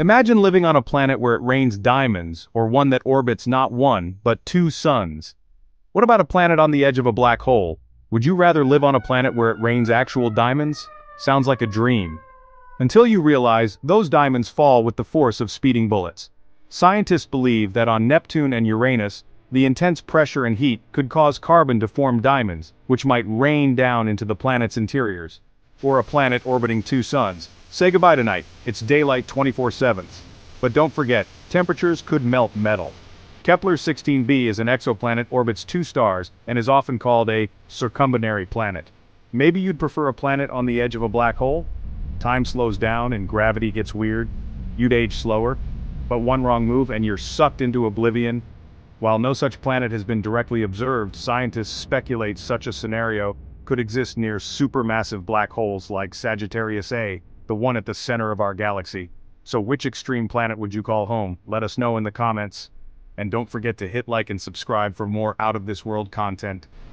Imagine living on a planet where it rains diamonds, or one that orbits not one, but two suns. What about a planet on the edge of a black hole? Would you rather live on a planet where it rains actual diamonds? Sounds like a dream. Until you realize, those diamonds fall with the force of speeding bullets. Scientists believe that on Neptune and Uranus, the intense pressure and heat could cause carbon to form diamonds, which might rain down into the planet's interiors. Or a planet orbiting two suns. Say goodbye tonight, it's daylight 24-7. But don't forget, temperatures could melt metal. Kepler 16b is an exoplanet orbits two stars and is often called a circumbinary planet. Maybe you'd prefer a planet on the edge of a black hole? time slows down and gravity gets weird, you'd age slower, but one wrong move and you're sucked into oblivion. While no such planet has been directly observed, scientists speculate such a scenario could exist near supermassive black holes like Sagittarius A, the one at the center of our galaxy. So which extreme planet would you call home? Let us know in the comments. And don't forget to hit like and subscribe for more out of this world content.